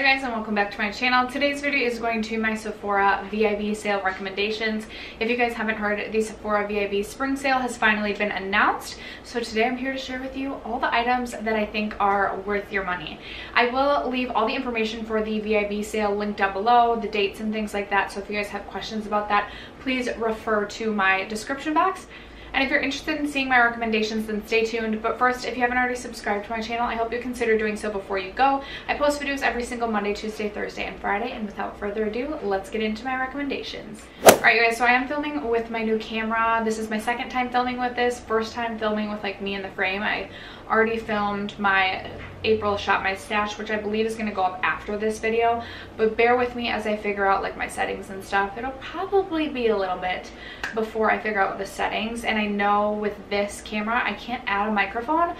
Hi guys and welcome back to my channel. Today's video is going to my Sephora VIB sale recommendations. If you guys haven't heard, the Sephora VIB spring sale has finally been announced. So today I'm here to share with you all the items that I think are worth your money. I will leave all the information for the VIB sale linked down below, the dates and things like that. So if you guys have questions about that, please refer to my description box. And if you're interested in seeing my recommendations, then stay tuned. But first, if you haven't already subscribed to my channel, I hope you consider doing so before you go. I post videos every single Monday, Tuesday, Thursday, and Friday. And without further ado, let's get into my recommendations. Alright you guys, so I am filming with my new camera. This is my second time filming with this. First time filming with like me in the frame. I already filmed my April shot my stash, which I believe is going to go up after this video. But bear with me as I figure out like my settings and stuff. It'll probably be a little bit before I figure out the settings. And I know with this camera, I can't add a microphone.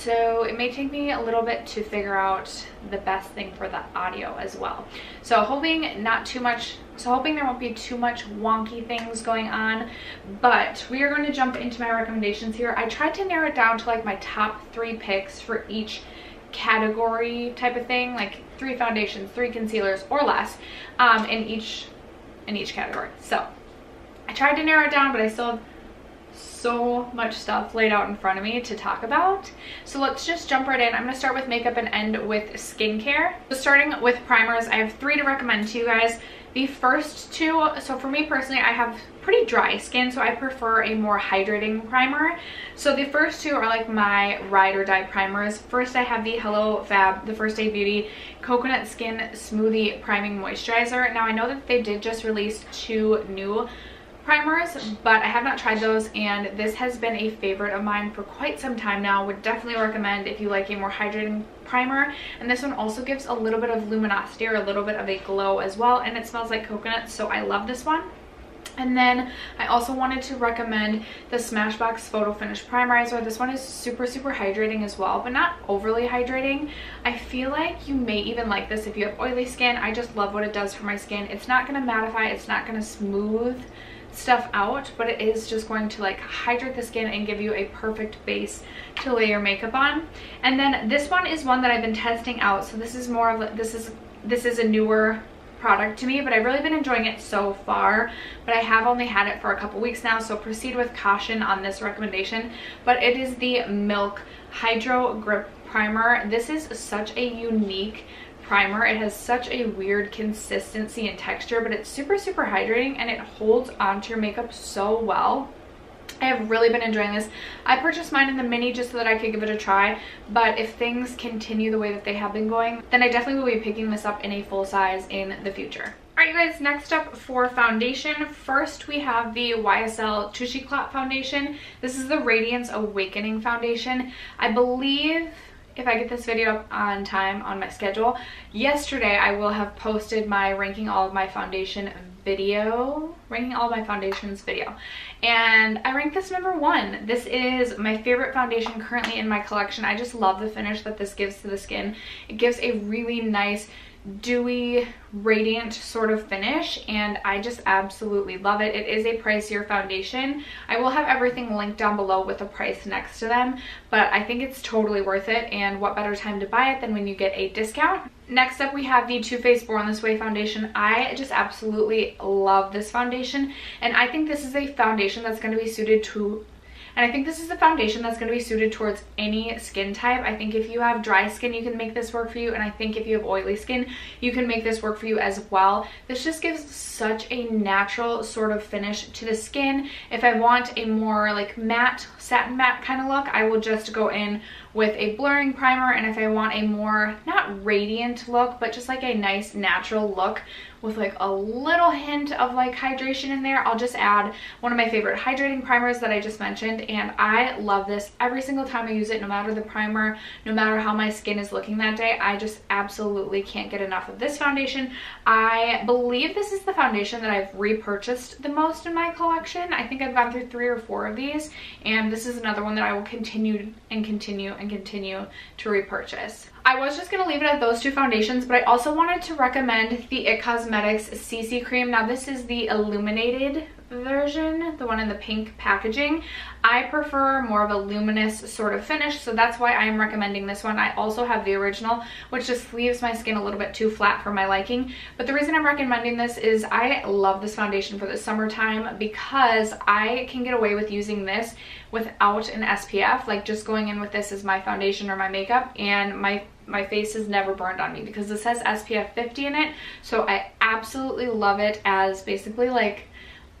So it may take me a little bit to figure out the best thing for the audio as well. So hoping not too much so hoping there won't be too much wonky things going on, but we are going to jump into my recommendations here. I tried to narrow it down to like my top three picks for each category type of thing, like three foundations, three concealers or less um, in each in each category. So I tried to narrow it down, but I still have so much stuff laid out in front of me to talk about. So let's just jump right in. I'm to start with makeup and end with skincare. So starting with primers, I have three to recommend to you guys. The first two, so for me personally, I have pretty dry skin, so I prefer a more hydrating primer. So the first two are like my ride or die primers. First, I have the Hello Fab, the First Aid Beauty Coconut Skin Smoothie Priming Moisturizer. Now, I know that they did just release two new primers but I have not tried those and this has been a favorite of mine for quite some time now would definitely recommend if you like a more hydrating primer and this one also gives a little bit of luminosity or a little bit of a glow as well and it smells like coconut so I love this one and then I also wanted to recommend the Smashbox Photo Finish Primerizer. This one is super, super hydrating as well, but not overly hydrating. I feel like you may even like this if you have oily skin. I just love what it does for my skin. It's not going to mattify. It's not going to smooth stuff out but it is just going to like hydrate the skin and give you a perfect base to lay your makeup on. And then this one is one that I've been testing out so this is more of this is this is a newer product to me but I've really been enjoying it so far. But I have only had it for a couple weeks now so proceed with caution on this recommendation. But it is the Milk Hydro Grip Primer. This is such a unique primer. It has such a weird consistency and texture, but it's super, super hydrating and it holds onto your makeup so well. I have really been enjoying this. I purchased mine in the mini just so that I could give it a try, but if things continue the way that they have been going, then I definitely will be picking this up in a full size in the future. Alright you guys, next up for foundation, first we have the YSL Touche Éclat foundation. This is the Radiance Awakening foundation. I believe if I get this video up on time on my schedule. Yesterday I will have posted my ranking all of my foundation video, ranking all my foundations video. And I ranked this number one. This is my favorite foundation currently in my collection. I just love the finish that this gives to the skin. It gives a really nice dewy radiant sort of finish and I just absolutely love it. It is a pricier foundation. I will have everything linked down below with a price next to them but I think it's totally worth it and what better time to buy it than when you get a discount. Next up we have the Too Faced Born This Way foundation. I just absolutely love this foundation and I think this is a foundation that's going to be suited to and I think this is a foundation that's going to be suited towards any skin type. I think if you have dry skin, you can make this work for you. And I think if you have oily skin, you can make this work for you as well. This just gives such a natural sort of finish to the skin. If I want a more like matte, satin matte kind of look, I will just go in with a blurring primer. And if I want a more, not radiant look, but just like a nice natural look with like a little hint of like hydration in there, I'll just add one of my favorite hydrating primers that I just mentioned. And I love this every single time I use it, no matter the primer, no matter how my skin is looking that day. I just absolutely can't get enough of this foundation. I believe this is the foundation that I've repurchased the most in my collection. I think I've gone through three or four of these. And this is another one that I will continue and continue and continue to repurchase. I was just going to leave it at those two foundations, but I also wanted to recommend the IT Cosmetics CC Cream. Now, this is the illuminated version, the one in the pink packaging. I prefer more of a luminous sort of finish, so that's why I'm recommending this one. I also have the original, which just leaves my skin a little bit too flat for my liking. But the reason I'm recommending this is I love this foundation for the summertime because I can get away with using this without an SPF, like just going in with this as my foundation or my makeup, and my my face is never burned on me because this has SPF 50 in it. So I absolutely love it as basically like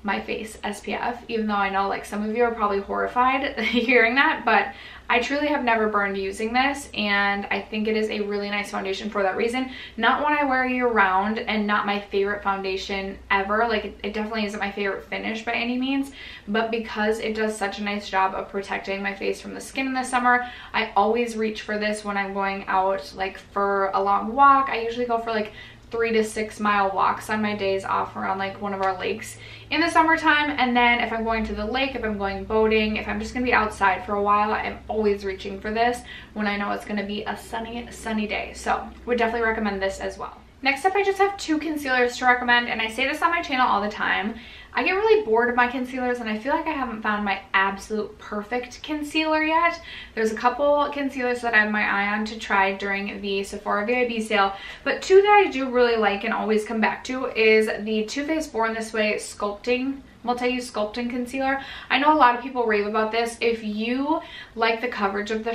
my face SPF, even though I know like some of you are probably horrified hearing that, but I truly have never burned using this and I think it is a really nice foundation for that reason. Not one I wear year round and not my favorite foundation ever. Like it, it definitely isn't my favorite finish by any means, but because it does such a nice job of protecting my face from the skin in the summer, I always reach for this when I'm going out like for a long walk. I usually go for like three to six mile walks on my days off around like one of our lakes in the summertime. And then if I'm going to the lake, if I'm going boating, if I'm just gonna be outside for a while, I'm always reaching for this when I know it's gonna be a sunny, sunny day. So would definitely recommend this as well. Next up, I just have two concealers to recommend, and I say this on my channel all the time. I get really bored of my concealers and I feel like I haven't found my absolute perfect concealer yet. There's a couple concealers that I have my eye on to try during the Sephora VIB sale, but two that I do really like and always come back to is the Too Faced Born This Way Sculpting multi-use sculpting concealer. I know a lot of people rave about this. If you like the coverage of the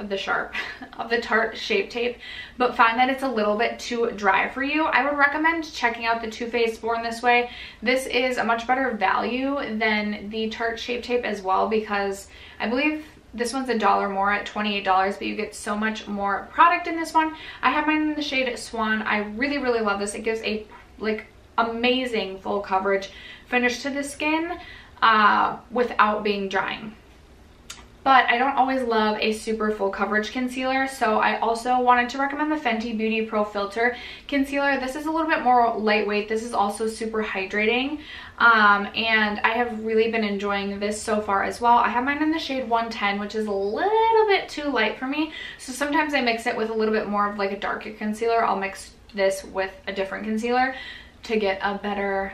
of the sharp of the Tarte Shape Tape, but find that it's a little bit too dry for you, I would recommend checking out the Too Faced Born This Way. This is a much better value than the Tarte Shape Tape as well because I believe this one's a dollar more at $28, but you get so much more product in this one. I have mine in the shade Swan. I really, really love this. It gives a like amazing full coverage finish to the skin uh, without being drying but I don't always love a super full coverage concealer so I also wanted to recommend the Fenty Beauty Pro Filter Concealer. This is a little bit more lightweight. This is also super hydrating um, and I have really been enjoying this so far as well. I have mine in the shade 110 which is a little bit too light for me so sometimes I mix it with a little bit more of like a darker concealer. I'll mix this with a different concealer to get a better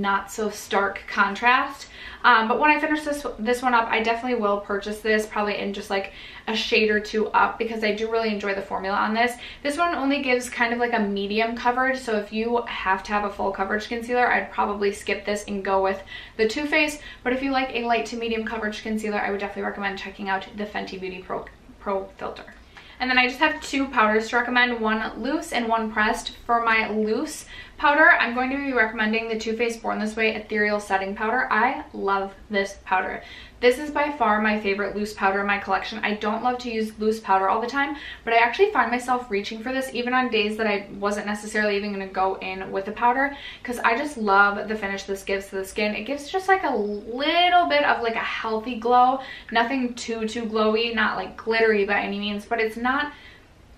not so stark contrast. Um, but when I finish this this one up, I definitely will purchase this probably in just like a shade or two up because I do really enjoy the formula on this. This one only gives kind of like a medium coverage. So if you have to have a full coverage concealer, I'd probably skip this and go with the Too Faced. But if you like a light to medium coverage concealer, I would definitely recommend checking out the Fenty Beauty Pro, Pro Filter. And then I just have two powders to recommend, one loose and one pressed. For my loose powder, I'm going to be recommending the Too Faced Born This Way Ethereal Setting Powder. I love this powder. This is by far my favorite loose powder in my collection. I don't love to use loose powder all the time, but I actually find myself reaching for this even on days that I wasn't necessarily even going to go in with the powder because I just love the finish this gives to the skin. It gives just like a little bit of like a healthy glow. Nothing too, too glowy, not like glittery by any means, but it's not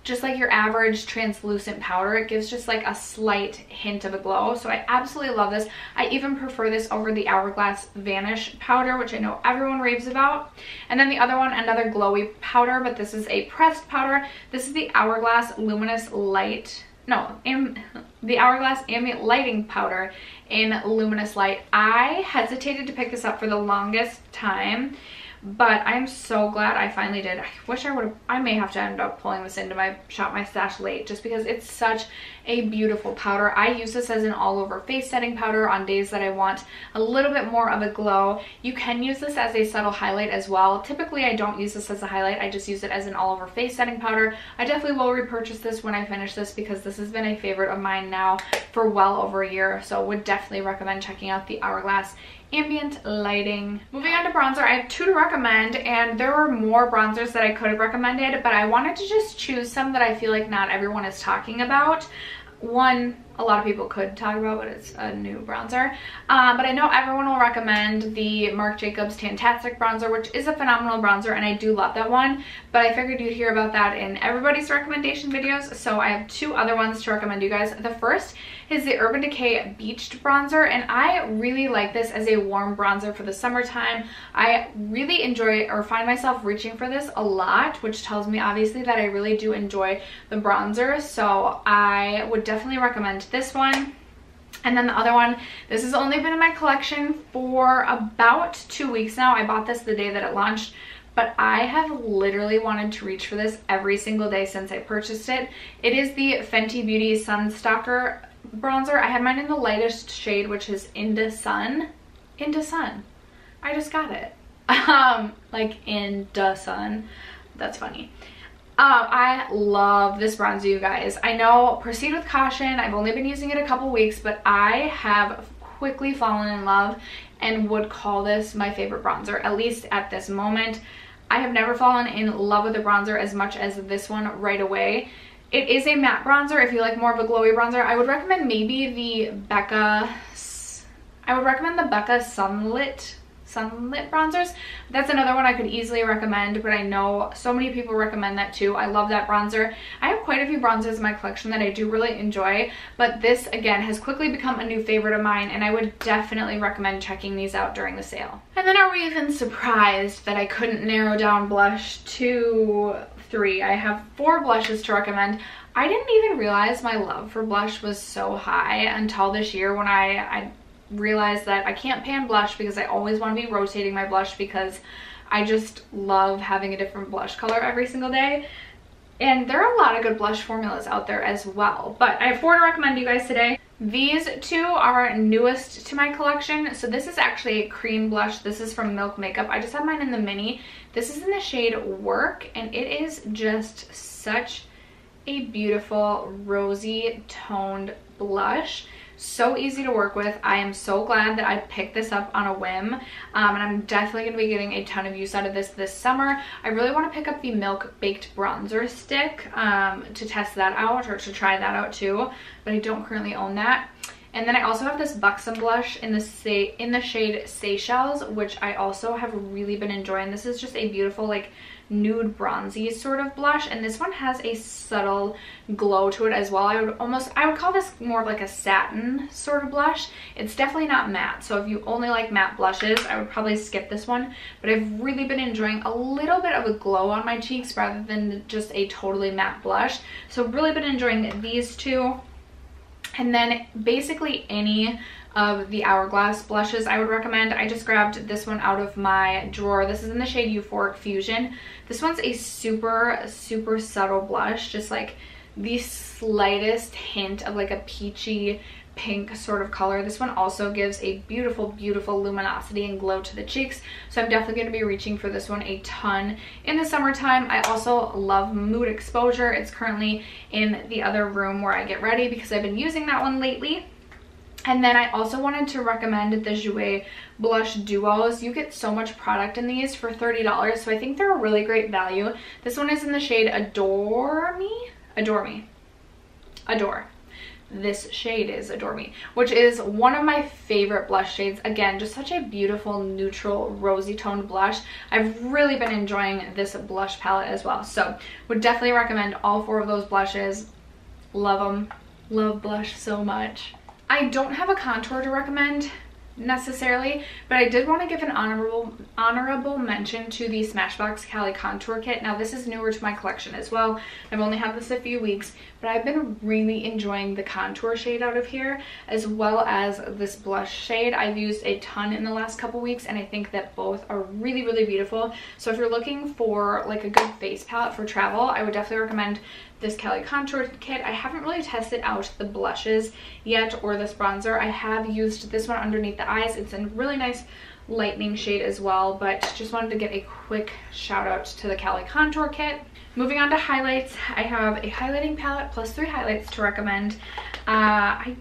just like your average translucent powder. It gives just like a slight hint of a glow. So I absolutely love this. I even prefer this over the Hourglass Vanish powder, which I know everyone raves about. And then the other one, another glowy powder, but this is a pressed powder. This is the Hourglass Luminous Light no, am, the Hourglass Ambient Lighting Powder in Luminous Light. I hesitated to pick this up for the longest time but I'm so glad I finally did. I wish I would have, I may have to end up pulling this into my shop my stash late just because it's such a beautiful powder. I use this as an all over face setting powder on days that I want a little bit more of a glow. You can use this as a subtle highlight as well. Typically I don't use this as a highlight, I just use it as an all over face setting powder. I definitely will repurchase this when I finish this because this has been a favorite of mine now for well over a year. So would definitely recommend checking out the Hourglass ambient lighting. Moving on to bronzer, I have two to recommend and there were more bronzers that I could have recommended, but I wanted to just choose some that I feel like not everyone is talking about. One a lot of people could talk about, but it's a new bronzer. Um, but I know everyone will recommend the Marc Jacobs Tantastic bronzer, which is a phenomenal bronzer, and I do love that one. But I figured you'd hear about that in everybody's recommendation videos, so I have two other ones to recommend you guys. The first is the Urban Decay Beached Bronzer, and I really like this as a warm bronzer for the summertime. I really enjoy or find myself reaching for this a lot, which tells me obviously that I really do enjoy the bronzer, so I would definitely recommend this one. And then the other one, this has only been in my collection for about two weeks now. I bought this the day that it launched, but I have literally wanted to reach for this every single day since I purchased it. It is the Fenty Beauty Sun Stalk'r bronzer. I had mine in the lightest shade, which is Into Sun. Into Sun. I just got it. Um, like in the sun. That's funny. Um, I love this bronzer, you guys. I know, proceed with caution. I've only been using it a couple weeks, but I have quickly fallen in love and would call this my favorite bronzer, at least at this moment. I have never fallen in love with a bronzer as much as this one right away. It is a matte bronzer. If you like more of a glowy bronzer, I would recommend maybe the Becca... I would recommend the Becca Sunlit sunlit bronzers. That's another one I could easily recommend, but I know so many people recommend that too. I love that bronzer. I have quite a few bronzers in my collection that I do really enjoy, but this again has quickly become a new favorite of mine and I would definitely recommend checking these out during the sale. And then are we even surprised that I couldn't narrow down blush to three? I have four blushes to recommend. I didn't even realize my love for blush was so high until this year when I, I realized that I can't pan blush because I always want to be rotating my blush because I just love having a different blush color every single day. And there are a lot of good blush formulas out there as well. But I have four to recommend you guys today. These two are newest to my collection. So this is actually a cream blush. This is from Milk Makeup. I just have mine in the mini. This is in the shade Werk and it is just such a beautiful rosy toned blush so easy to work with. I am so glad that i picked this up on a whim um, and i'm definitely going to be getting a ton of use out of this this summer. I really want to pick up the milk baked bronzer stick um, to test that out or to try that out too but i don't currently own that. And then I also have this Buxom blush in the in the shade Seychelles, which I also have really been enjoying. This is just a beautiful like nude bronzy sort of blush and this one has a subtle glow to it as well. I would almost, I would call this more like a satin sort of blush. It's definitely not matte, so if you only like matte blushes, I would probably skip this one, but I've really been enjoying a little bit of a glow on my cheeks rather than just a totally matte blush. So really been enjoying these two. And then basically any of the Hourglass blushes I would recommend. I just grabbed this one out of my drawer. This is in the shade Euphoric Fusion. This one's a super, super subtle blush, just like the slightest hint of like a peachy pink sort of color. This one also gives a beautiful, beautiful luminosity and glow to the cheeks. So I'm definitely going to be reaching for this one a ton in the summertime. I also love Mood Exposure. It's currently in the other room where I get ready because I've been using that one lately. And then I also wanted to recommend the Jouer Blush Duos. You get so much product in these for $30, so I think they're a really great value. This one is in the shade Adore Me? Adore Me. Adore this shade is Adore Me, which is one of my favorite blush shades. Again, just such a beautiful, neutral, rosy toned blush. I've really been enjoying this blush palette as well. So would definitely recommend all four of those blushes. Love them. Love blush so much. I don't have a contour to recommend necessarily, but I did want to give an honorable honorable mention to the Smashbox Cali Contour Kit. Now this is newer to my collection as well. I've only had this a few weeks, but I've been really enjoying the contour shade out of here as well as this blush shade. I've used a ton in the last couple weeks and I think that both are really, really beautiful. So if you're looking for like a good face palette for travel, I would definitely recommend this Cali Contour Kit. I haven't really tested out the blushes yet or this bronzer. I have used this one underneath the eyes. It's a really nice lightning shade as well, but just wanted to get a quick shout out to the Cali Contour Kit. Moving on to highlights, I have a highlighting palette plus three highlights to recommend. Uh, I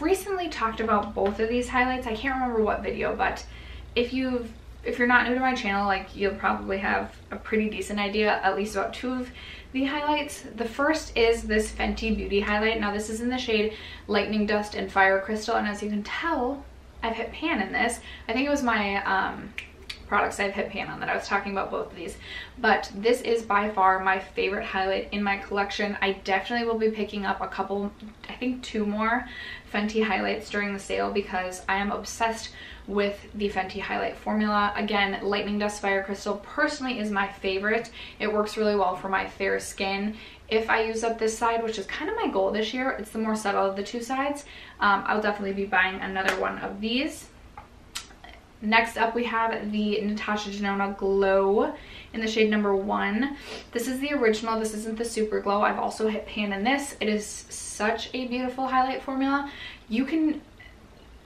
recently talked about both of these highlights. I can't remember what video, but if you've if you're not new to my channel, like you'll probably have a pretty decent idea, at least about two of the highlights. The first is this Fenty Beauty highlight. Now this is in the shade Lightning Dust and Fire Crystal. And as you can tell, I've hit pan in this. I think it was my um, products I've hit pan on that I was talking about both of these. But this is by far my favorite highlight in my collection. I definitely will be picking up a couple, I think two more Fenty highlights during the sale because I am obsessed with the Fenty highlight formula. Again, Lightning Dust Fire Crystal personally is my favorite. It works really well for my fair skin. If I use up this side, which is kind of my goal this year, it's the more subtle of the two sides, um, I'll definitely be buying another one of these. Next up we have the Natasha Denona Glow in the shade number one. This is the original. This isn't the Super Glow. I've also hit pan in this. It is such a beautiful highlight formula. You can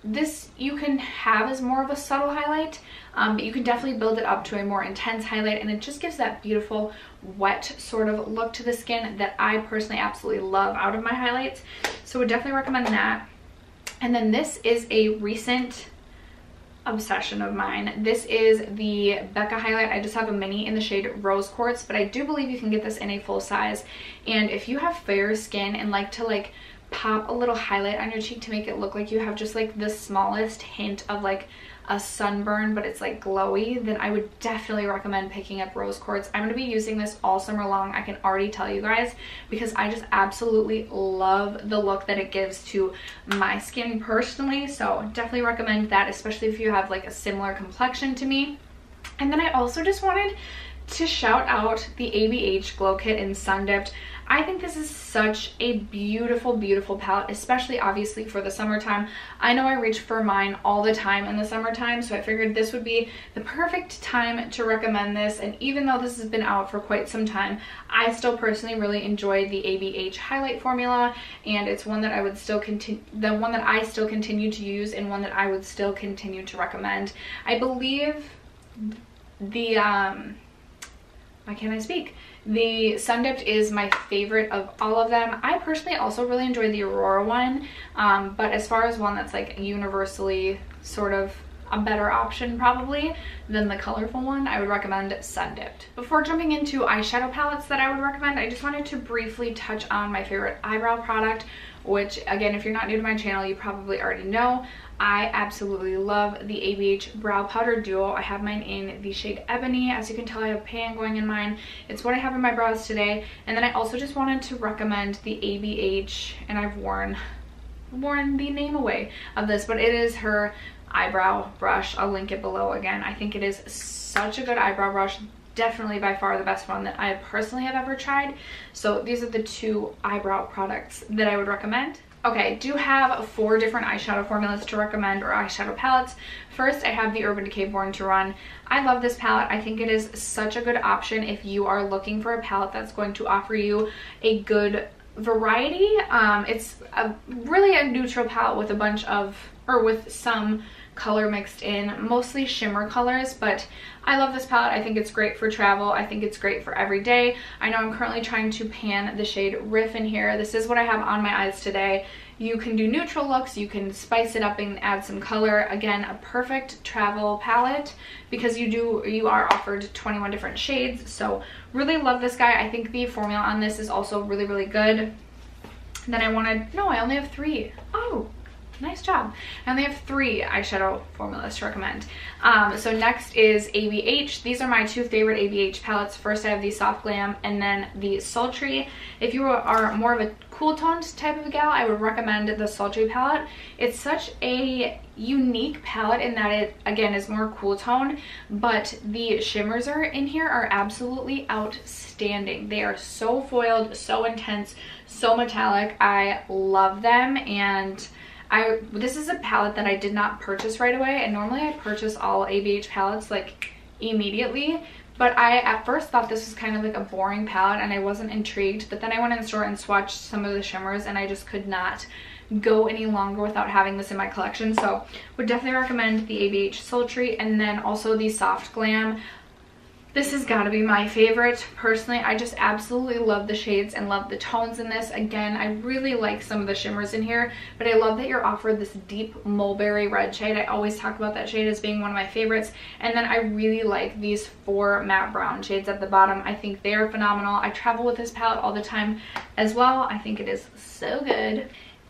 this you can have as more of a subtle highlight um, but you can definitely build it up to a more intense highlight and it just gives that beautiful wet sort of look to the skin that I personally absolutely love out of my highlights so would definitely recommend that and then this is a recent obsession of mine. This is the Becca highlight. I just have a mini in the shade Rose Quartz, but I do believe you can get this in a full size. And if you have fair skin and like to like pop a little highlight on your cheek to make it look like you have just like the smallest hint of like a sunburn but it's like glowy then I would definitely recommend picking up rose quartz I'm to be using this all summer long I can already tell you guys because I just absolutely love the look that it gives to my skin personally so definitely recommend that especially if you have like a similar complexion to me and then I also just wanted to shout out the ABH Glow Kit in Sundipped. I think this is such a beautiful, beautiful palette, especially obviously for the summertime. I know I reach for mine all the time in the summertime, so I figured this would be the perfect time to recommend this. And even though this has been out for quite some time, I still personally really enjoy the ABH highlight formula, and it's one that I would still continue, the one that I still continue to use and one that I would still continue to recommend. I believe the, um, why can't I speak? The Sundipped is my favorite of all of them. I personally also really enjoy the Aurora one, um, but as far as one that's like universally sort of a better option probably than the colorful one, I would recommend Sundipped. Before jumping into eyeshadow palettes that I would recommend, I just wanted to briefly touch on my favorite eyebrow product, which again, if you're not new to my channel, you probably already know. I absolutely love the ABH Brow Powder Duo. I have mine in the shade Ebony. As you can tell, I have pan going in mine. It's what I have in my brows today. And then I also just wanted to recommend the ABH, and I've worn, worn the name away of this, but it is her eyebrow brush. I'll link it below again. I think it is such a good eyebrow brush definitely by far the best one that I personally have ever tried. So these are the two eyebrow products that I would recommend. Okay, I do have four different eyeshadow formulas to recommend or eyeshadow palettes. First, I have the Urban Decay Born to Run. I love this palette. I think it is such a good option if you are looking for a palette that's going to offer you a good variety. Um, it's a, really a neutral palette with a bunch of, or with some color mixed in, mostly shimmer colors, but I love this palette. I think it's great for travel. I think it's great for every day. I know I'm currently trying to pan the shade Riff in here. This is what I have on my eyes today. You can do neutral looks, you can spice it up and add some color. Again, a perfect travel palette because you do you are offered 21 different shades. So really love this guy. I think the formula on this is also really, really good. Then I wanted, no, I only have three. Oh, nice job. I only have three eyeshadow formulas to recommend. Um, so next is ABH. These are my two favorite ABH palettes. First I have the Soft Glam and then the Sultry. If you are more of a cool toned type of a gal, I would recommend the Sultry palette. It's such a unique palette in that it, again, is more cool toned, but the shimmers are in here are absolutely outstanding. They are so foiled, so intense, so metallic. I love them and I this is a palette that I did not purchase right away and normally I purchase all ABH palettes like immediately but I at first thought this was kind of like a boring palette and I wasn't intrigued but then I went in store and swatched some of the shimmers and I just could not go any longer without having this in my collection so would definitely recommend the ABH Sultry and then also the Soft Glam this has got to be my favorite. Personally, I just absolutely love the shades and love the tones in this. Again, I really like some of the shimmers in here, but I love that you're offered this deep mulberry red shade. I always talk about that shade as being one of my favorites. And then I really like these four matte brown shades at the bottom. I think they are phenomenal. I travel with this palette all the time as well. I think it is so good.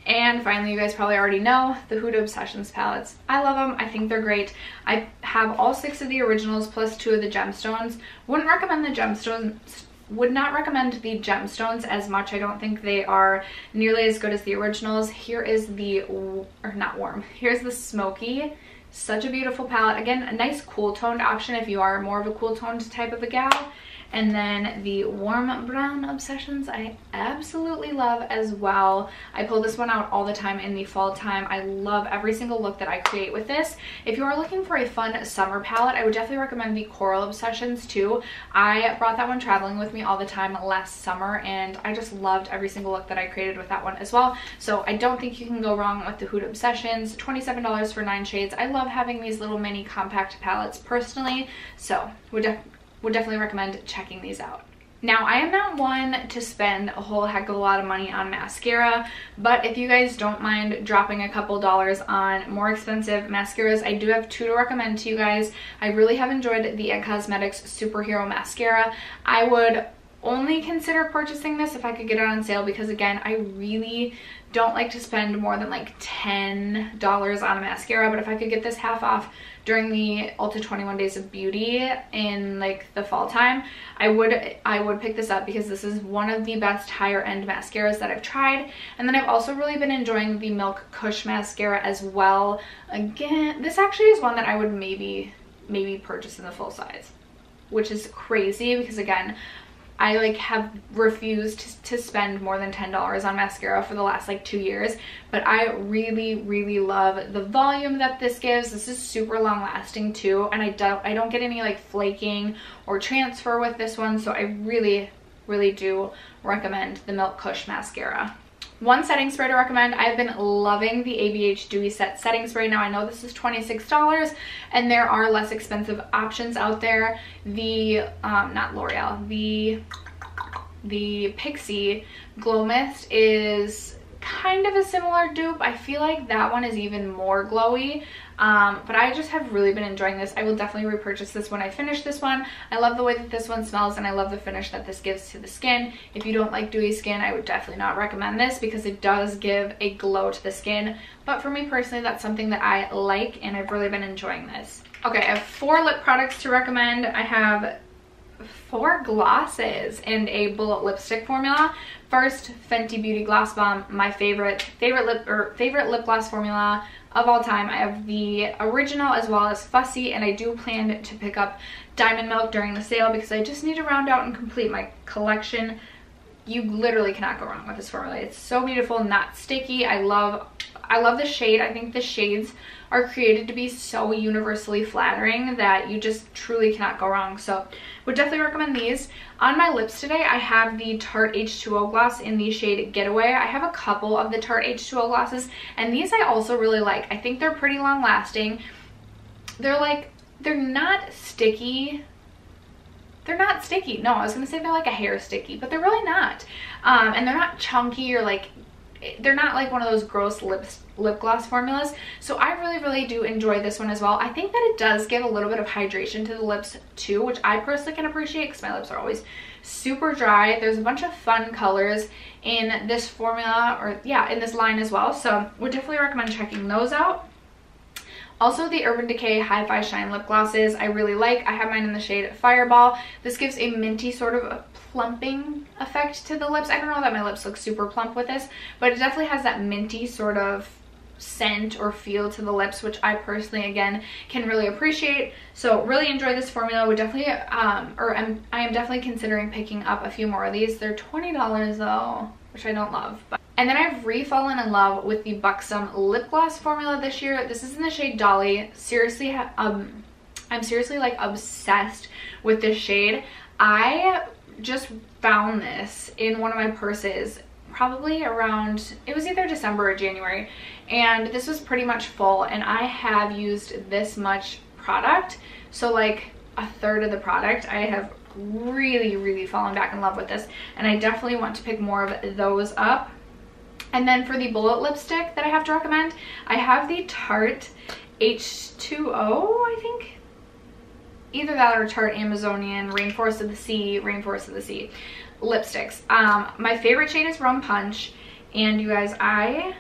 And finally, you guys probably already know the Huda Obsessions palettes. I love them. I think they're great. I have all six of the originals plus two of the gemstones. Wouldn't recommend the gemstones would not recommend the gemstones as much. I don't think they are nearly as good as the originals. Here is the, or not warm, here's the smoky. Such a beautiful palette. Again, a nice cool toned option if you are more of a cool toned type of a gal. And then the Warm Brown Obsessions I absolutely love as well. I pull this one out all the time in the fall time. I love every single look that I create with this. If you are looking for a fun summer palette, I would definitely recommend the Coral Obsessions too. I brought that one traveling with me all the time last summer and I just loved every single look that I created with that one as well. So I don't think you can go wrong with the Huda Obsessions. $27 for nine shades. I love having these little mini compact palettes personally. So would definitely would definitely recommend checking these out. Now, I am not one to spend a whole heck of a lot of money on mascara, but if you guys don't mind dropping a couple dollars on more expensive mascaras, I do have two to recommend to you guys. I really have enjoyed the It Cosmetics Superhero Mascara. I would only consider purchasing this if I could get it on sale because again, I really don't like to spend more than like $10 on a mascara, but if I could get this half off during the Ulta 21 Days of Beauty in like the fall time, I would I would pick this up because this is one of the best higher end mascaras that I've tried. And then I've also really been enjoying the Milk Kush mascara as well. Again, this actually is one that I would maybe maybe purchase in the full size which is crazy because again I like have refused to, spend more than $10 on mascara for the last like two years, but I really, really love the volume that this gives. This is super long lasting too, and I don't, I don't get any like flaking or transfer with this one, so I really, really do recommend the Milk Kush mascara. One setting spray to recommend, I've been loving the ABH Dewy Set setting spray. Now I know this is $26 and there are less expensive options out there. The, um, not L'Oreal, the, the Pixi Glow Mist is kind of a similar dupe. I feel like that one is even more glowy. Um, but I just have really been enjoying this. I will definitely repurchase this when I finish this one. I love the way that this one smells and I love the finish that this gives to the skin. If you don't like dewy skin, I would definitely not recommend this because it does give a glow to the skin. But for me personally, that's something that I like and I've really been enjoying this. Okay, I have four lip products to recommend. I have four glosses and a bullet lipstick formula. First, Fenty Beauty Gloss Bomb, my favorite, favorite lip, or favorite lip gloss formula of all time. I have the original as well as Fussy, and I do plan to pick up Diamond Milk during the sale because I just need to round out and complete my collection. You literally cannot go wrong with this formula. It's so beautiful, not sticky. I love, I love the shade. I think the shades are created to be so universally flattering that you just truly cannot go wrong. So would definitely recommend these. On my lips today, I have the Tarte H2O gloss in the shade Getaway. I have a couple of the Tarte H2O glosses, and these I also really like. I think they're pretty long lasting. They're like, they're not sticky they're not sticky. No, I was to say they're like a hair sticky, but they're really not. Um, and they're not chunky or like they're not like one of those gross lips lip gloss formulas. So i really really do enjoy this one as well. I think that it does give a little bit of hydration to the lips too which i personally can appreciate because my lips are always super dry. There's a bunch of fun colors in this formula or yeah in this line as well. So would definitely recommend checking those out also, the Urban Decay Hi-Fi Shine Lip Glosses I really like. I have mine in the shade Fireball. This gives a minty sort of plumping effect to the lips. I don't know that my lips look super plump with this, but it definitely has that minty sort of scent or feel to the lips which I personally again can really appreciate so really enjoy this formula would definitely um or I'm, I am definitely considering picking up a few more of these they're $20 though which I don't love but and then I've re-fallen in love with the Buxom lip gloss formula this year. This is in the shade Dolly. Seriously um I'm seriously like obsessed with this shade. I just found this in one of my purses probably around, it was either December or January, and this was pretty much full, and I have used this much product, so like a third of the product. I have really, really fallen back in love with this, and I definitely want to pick more of those up. And then for the bullet lipstick that I have to recommend, I have the Tarte H2O, I think, either that or Tarte Amazonian, Rainforest of the Sea, Rainforest of the Sea lipsticks. Um, my favorite shade is Rum Punch. And you guys, I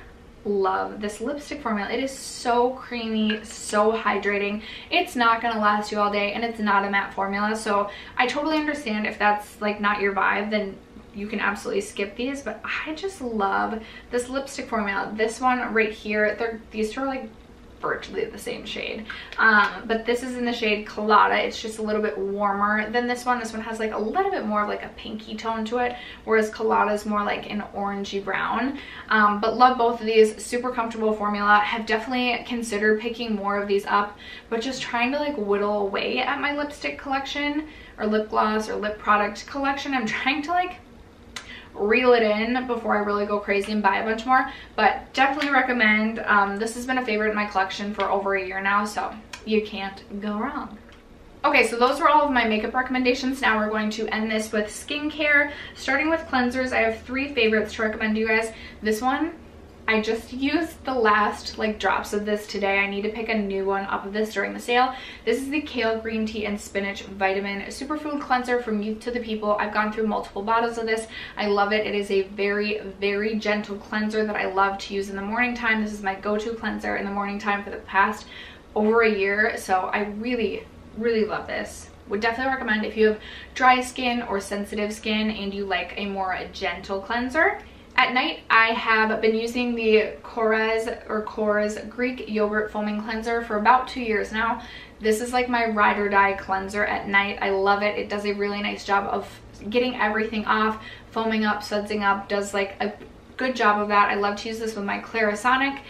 love this lipstick formula. It is so creamy, so hydrating. It's not going to last you all day and it's not a matte formula. So I totally understand if that's like not your vibe, then you can absolutely skip these. But I just love this lipstick formula. This one right here, these two are like virtually the same shade. Um, but this is in the shade Colada. It's just a little bit warmer than this one. This one has like a little bit more of like a pinky tone to it, whereas Colada is more like an orangey brown. Um, but love both of these. Super comfortable formula. Have definitely considered picking more of these up, but just trying to like whittle away at my lipstick collection or lip gloss or lip product collection. I'm trying to like reel it in before I really go crazy and buy a bunch more. But definitely recommend. Um, this has been a favorite in my collection for over a year now, so you can't go wrong. Okay, so those were all of my makeup recommendations. Now we're going to end this with skincare. Starting with cleansers, I have three favorites to recommend to you guys. This one I just used the last like drops of this today. I need to pick a new one up of this during the sale. This is the Kale Green Tea and Spinach Vitamin Superfood Cleanser from Youth to the People. I've gone through multiple bottles of this. I love it. It is a very, very gentle cleanser that I love to use in the morning time. This is my go-to cleanser in the morning time for the past over a year. So I really, really love this would definitely recommend if you have dry skin or sensitive skin and you like a more gentle cleanser at night, I have been using the Korres or Korres Greek Yogurt Foaming Cleanser for about two years now. This is like my ride or die cleanser at night. I love it. It does a really nice job of getting everything off, foaming up, sudsing up, does like a good job of that. I love to use this with my Clarisonic.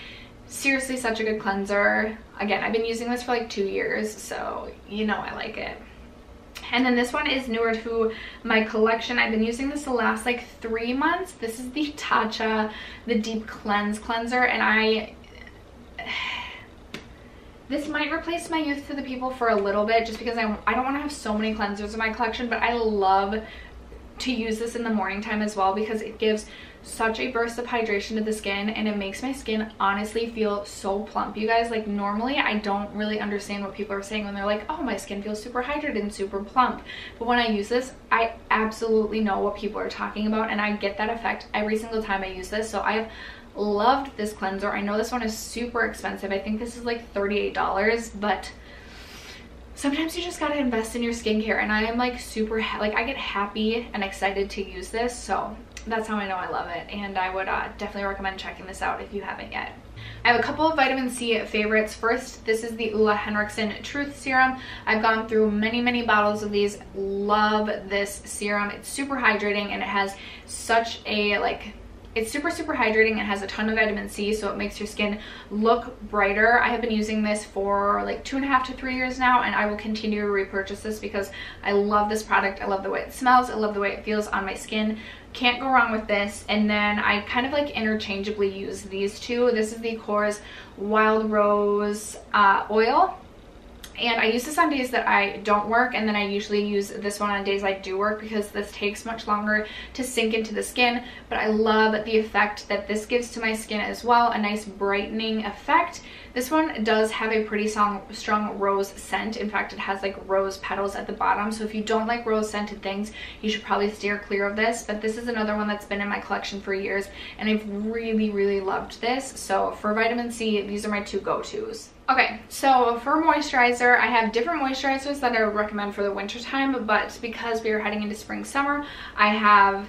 Seriously, such a good cleanser. Again, I've been using this for like two years, so you know I like it. And then this one is newer to my collection. I've been using this the last like three months. This is the Tatcha, the Deep Cleanse Cleanser. And I... This might replace my Youth to the People for a little bit just because I, I don't want to have so many cleansers in my collection. But I love to use this in the morning time as well because it gives such a burst of hydration to the skin and it makes my skin honestly feel so plump you guys. Like normally i don't really understand what people are saying when they're like oh my skin feels super hydrated and super plump. But when i use this i absolutely know what people are talking about and i get that effect every single time i use this. So i've loved this cleanser. I know this one is super expensive. I think this is like 38 dollars but sometimes you just gotta invest in your skincare and I am like super like I get happy and excited to use this so that's how I know I love it and I would uh, definitely recommend checking this out if you haven't yet. I have a couple of vitamin C favorites. First, this is the Ole Henriksen Truth Serum. I've gone through many, many bottles of these. Love this serum. It's super hydrating and it has such a like it's super, super hydrating. It has a ton of vitamin C, so it makes your skin look brighter. I have been using this for like two and a half to three years now, and I will continue to repurchase this because I love this product. I love the way it smells. I love the way it feels on my skin. Can't go wrong with this. And then I kind of like interchangeably use these two. This is the Korres Wild Rose uh, Oil and I use this on days that I don't work and then I usually use this one on days I do work because this takes much longer to sink into the skin. But I love the effect that this gives to my skin as well a nice brightening effect this one does have a pretty strong, strong rose scent. In fact it has like rose petals at the bottom. So if you don't like rose scented things you should probably steer clear of this. But this is another one that's been in my collection for years and I've really really loved this. So for vitamin C these are my two go-to's. Okay, so for moisturizer, I have different moisturizers that I would recommend for the winter time, but because we are heading into spring summer, I have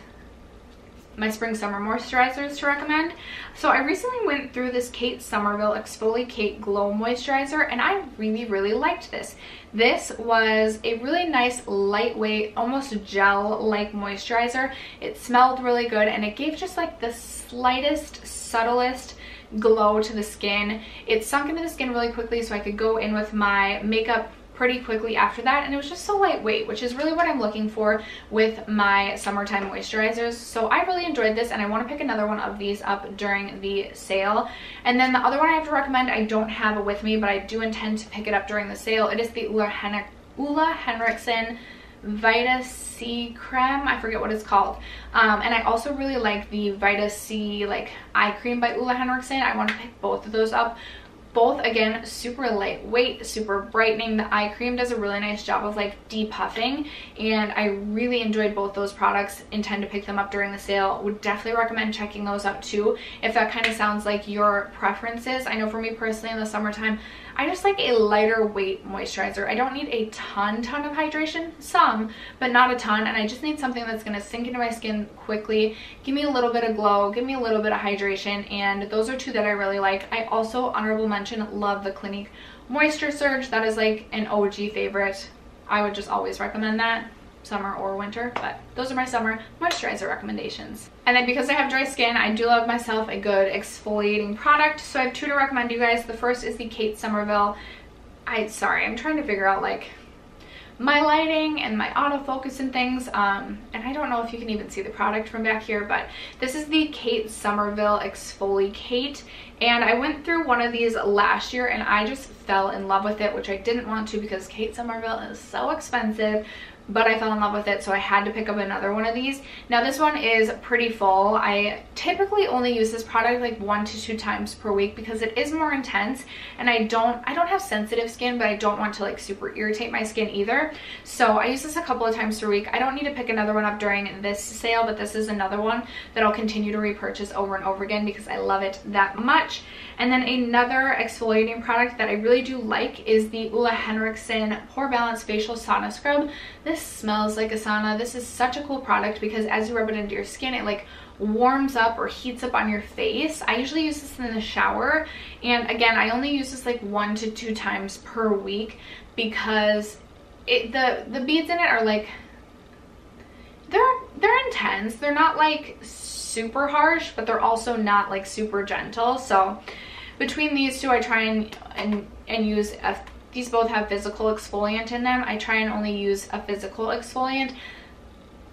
my spring summer moisturizers to recommend. So I recently went through this Kate Somerville ExfoliKate Glow Moisturizer and I really, really liked this. This was a really nice, lightweight, almost gel-like moisturizer. It smelled really good and it gave just like the slightest, subtlest glow to the skin. It sunk into the skin really quickly so I could go in with my makeup pretty quickly after that and it was just so lightweight which is really what I'm looking for with my summertime moisturizers so I really enjoyed this and I want to pick another one of these up during the sale and then the other one I have to recommend I don't have it with me but I do intend to pick it up during the sale it is the Ole, Hen Ole Henriksen Vita C creme. I forget what it's called. Um, and I also really like the Vita C like eye cream by Ole Henriksen. I want to pick both of those up both again super lightweight super brightening. The eye cream does a really nice job of like depuffing and i really enjoyed both those products. Intend to pick them up during the sale. Would definitely recommend checking those out too if that kind of sounds like your preferences. I know for me personally in the summertime I just like a lighter weight moisturizer. I don't need a ton, ton of hydration, some, but not a ton. And I just need something that's gonna sink into my skin quickly, give me a little bit of glow, give me a little bit of hydration. And those are two that I really like. I also, honorable mention, love the Clinique Moisture Surge. That is like an OG favorite. I would just always recommend that summer or winter, but those are my summer moisturizer recommendations. And then because I have dry skin, I do love myself a good exfoliating product. So I have two to recommend you guys. The first is the Kate Somerville. I, sorry, I'm trying to figure out like my lighting and my autofocus and things um, and I don't know if you can even see the product from back here but this is the Kate Somerville ExfoliKate and I went through one of these last year and I just fell in love with it which I didn't want to because Kate Somerville is so expensive but I fell in love with it so I had to pick up another one of these. Now this one is pretty full. I typically only use this product like one to two times per week because it is more intense and I don't I don't have sensitive skin but I don't want to like super irritate my skin either. So I use this a couple of times per week. I don't need to pick another one up during this sale but this is another one that I'll continue to repurchase over and over again because I love it that much. And then another exfoliating product that I really do like is the Ole Henriksen Pore Balance Facial Sauna Scrub. This smells like a sauna. This is such a cool product because as you rub it into your skin, it like warms up or heats up on your face. I usually use this in the shower. And again, I only use this like one to two times per week because it, the, the beads in it are like, they're, they're intense. They're not like super harsh, but they're also not like super gentle. So between these two, I try and, and, and use a, these both have physical exfoliant in them. I try and only use a physical exfoliant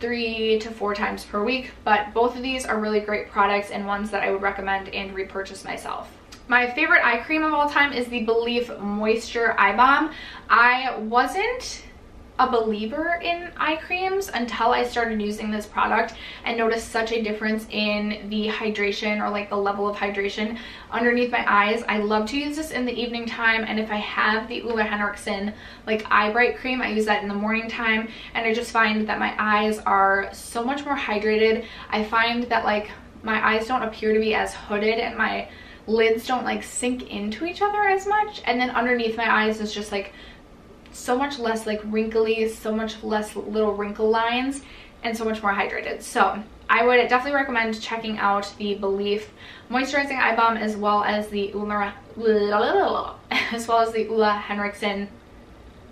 three to four times per week, but both of these are really great products and ones that I would recommend and repurchase myself. My favorite eye cream of all time is the belif Moisture Eye Balm. I wasn't a believer in eye creams until I started using this product and noticed such a difference in the hydration or like the level of hydration underneath my eyes. I love to use this in the evening time and if I have the Ole Henriksen like eye bright cream, I use that in the morning time and I just find that my eyes are so much more hydrated. I find that like my eyes don't appear to be as hooded and my lids don't like sink into each other as much and then underneath my eyes is just like so much less like wrinkly, so much less little wrinkle lines, and so much more hydrated. So I would definitely recommend checking out the belif Moisturizing Eye Balm as well as the Ula, as well as the Ole Henriksen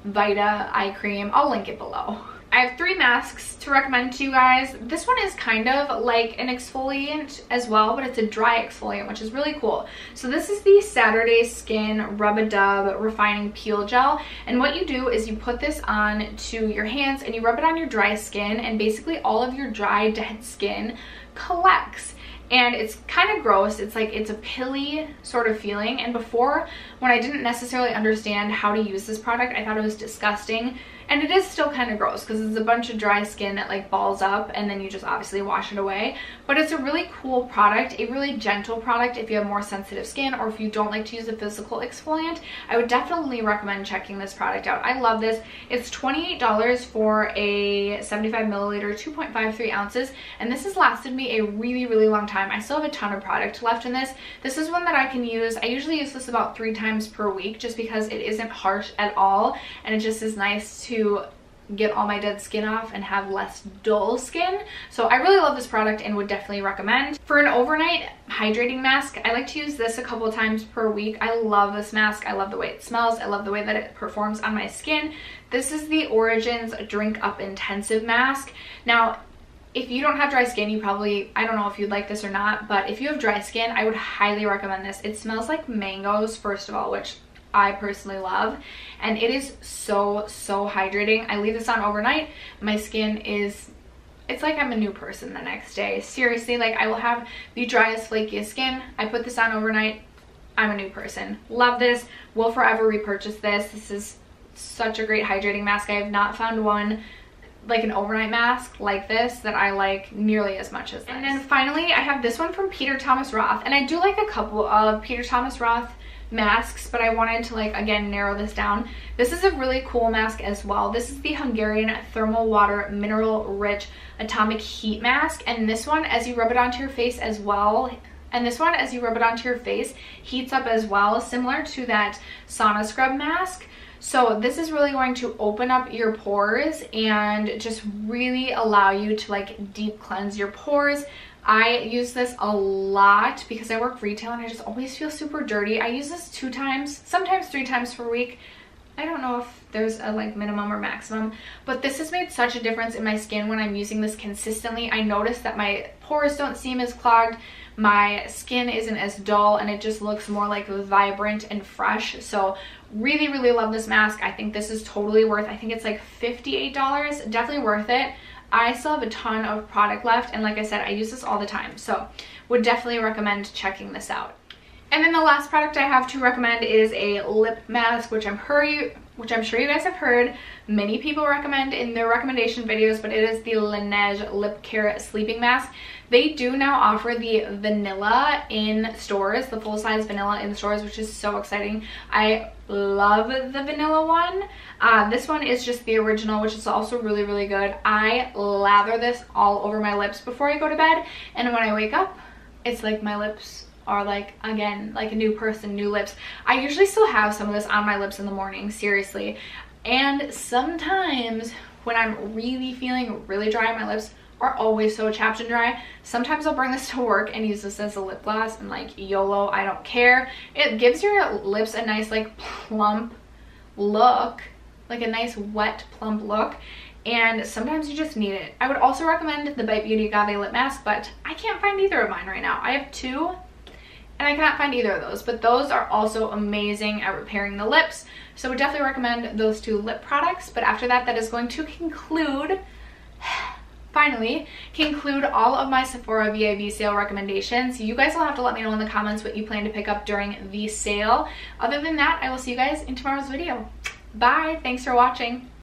Vita Eye Cream. I'll link it below. I have three masks to recommend to you guys. This one is kind of like an exfoliant as well, but it's a dry exfoliant, which is really cool. So this is the Saturday Skin Rub-A-Dub Refining Peel Gel. And what you do is you put this on to your hands and you rub it on your dry skin and basically all of your dry, dead skin collects and it's kind of gross. It's like it's a pilly sort of feeling. And before, when I didn't necessarily understand how to use this product, I thought it was disgusting and it is still kind of gross because it's a bunch of dry skin that like balls up and then you just obviously wash it away. But it's a really cool product, a really gentle product if you have more sensitive skin or if you don't like to use a physical exfoliant. I would definitely recommend checking this product out. I love this. It's $28 for a 75 milliliter, 2.53 ounces. And this has lasted me a really, really long time. I still have a ton of product left in this. This is one that I can use. I usually use this about three times per week just because it isn't harsh at all. And it just is nice to to get all my dead skin off and have less dull skin. So I really love this product and would definitely recommend. For an overnight hydrating mask, I like to use this a couple times per week. I love this mask. I love the way it smells. I love the way that it performs on my skin. This is the Origins Drink Up Intensive Mask. Now, if you don't have dry skin, you probably, I don't know if you'd like this or not, but if you have dry skin, I would highly recommend this. It smells like mangoes, first of all, which I personally love and it is so so hydrating. I leave this on overnight. My skin is it's like I'm a new person the next day. Seriously like I will have the driest flakiest skin. I put this on overnight. I'm a new person. Love this. Will forever repurchase this. This is such a great hydrating mask. I have not found one like an overnight mask like this that I like nearly as much as this. And then finally, I have this one from Peter Thomas Roth. And I do like a couple of Peter Thomas Roth masks, but I wanted to like, again, narrow this down. This is a really cool mask as well. This is the Hungarian Thermal Water Mineral Rich Atomic Heat Mask. And this one, as you rub it onto your face as well, and this one, as you rub it onto your face, heats up as well, similar to that sauna scrub mask. So this is really going to open up your pores and just really allow you to like deep cleanse your pores. I use this a lot because I work retail and I just always feel super dirty. I use this two times, sometimes three times per week. I don't know if there's a like minimum or maximum, but this has made such a difference in my skin when I'm using this consistently. I notice that my pores don't seem as clogged my skin isn't as dull and it just looks more like vibrant and fresh so really really love this mask i think this is totally worth i think it's like 58 dollars definitely worth it i still have a ton of product left and like i said i use this all the time so would definitely recommend checking this out and then the last product I have to recommend is a lip mask, which I'm hurry which I'm sure you guys have heard many people recommend in their recommendation videos, but it is the Laneige Lip Care Sleeping Mask. They do now offer the vanilla in stores, the full-size vanilla in stores, which is so exciting. I love the vanilla one. Uh, this one is just the original, which is also really, really good. I lather this all over my lips before I go to bed, and when I wake up, it's like my lips are like again like a new person new lips i usually still have some of this on my lips in the morning seriously and sometimes when i'm really feeling really dry on my lips are always so chapped and dry sometimes i'll bring this to work and use this as a lip gloss and like yolo i don't care it gives your lips a nice like plump look like a nice wet plump look and sometimes you just need it. I would also recommend the Bite Beauty Agave Lip Mask, but I can't find either of mine right now. I have two and I cannot find either of those but those are also amazing at repairing the lips so I would definitely recommend those two lip products but after that that is going to conclude finally conclude all of my Sephora VIB sale recommendations. You guys will have to let me know in the comments what you plan to pick up during the sale. Other than that, I will see you guys in tomorrow's video. Bye! Thanks for watching.